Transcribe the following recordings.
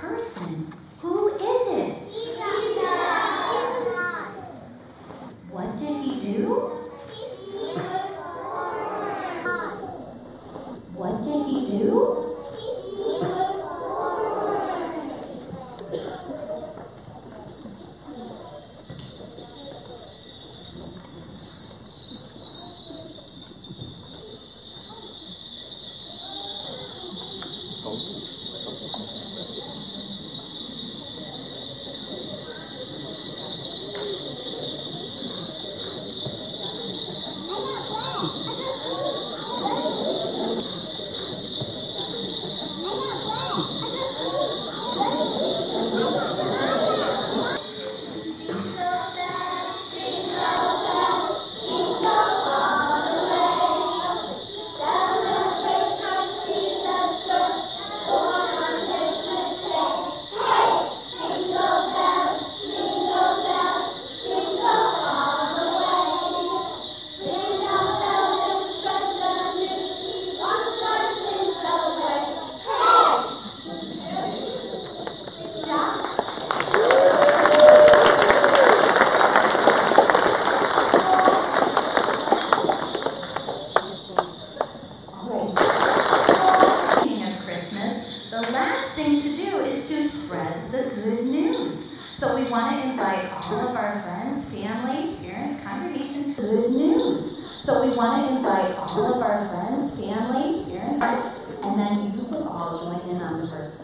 person. All of our friends, family, parents, congregation, good news. So we want to invite all of our friends, family, parents, and then you will all join in on the verses,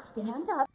stand up